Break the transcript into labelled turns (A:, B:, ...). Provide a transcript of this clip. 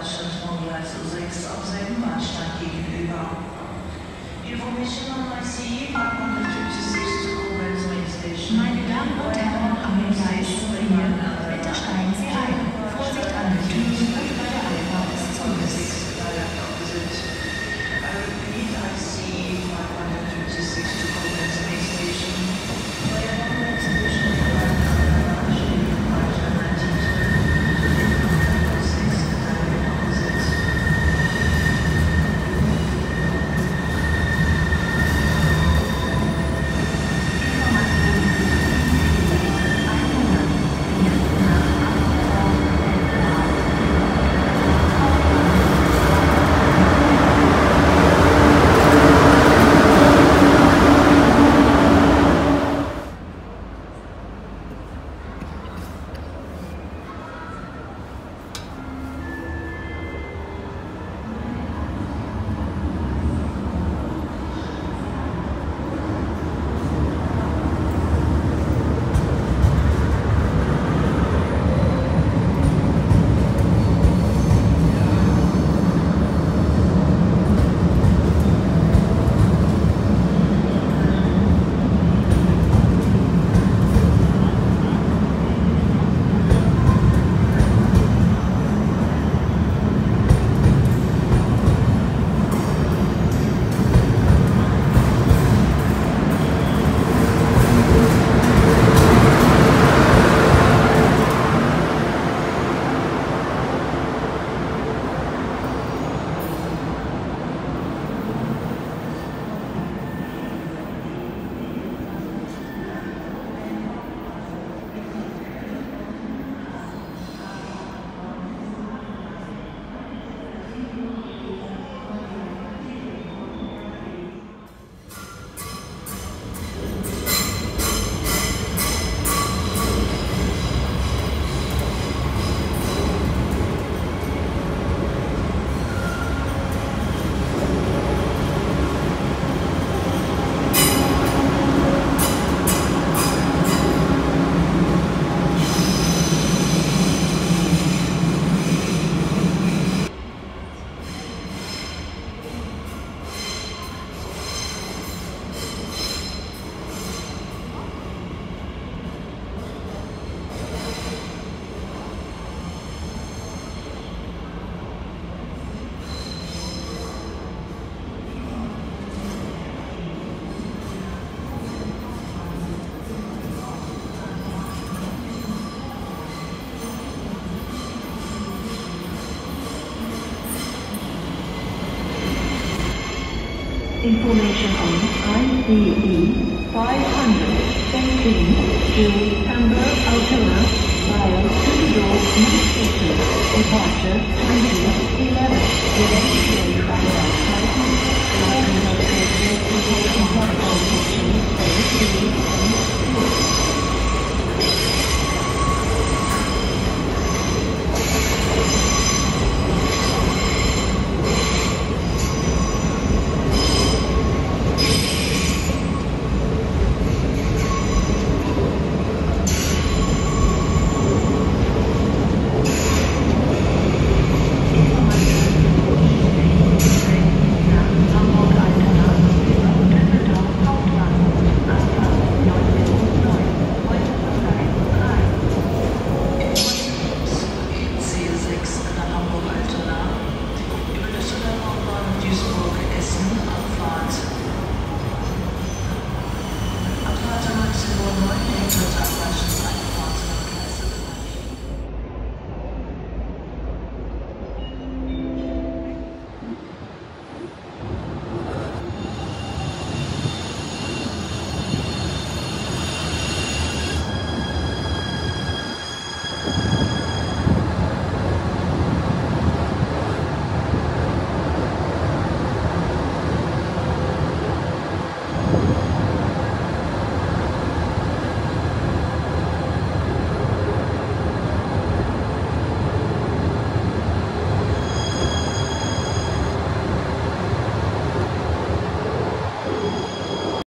A: Mondial zu 6 auf Bahnsteig gegenüber. Information on ICE 556 to Koblenz Main Station.
B: Meine Damen und Herren,
C: Information on ICE 517 to Hamburg Altona via Düsseldorf New Station. Departure 2011. Delay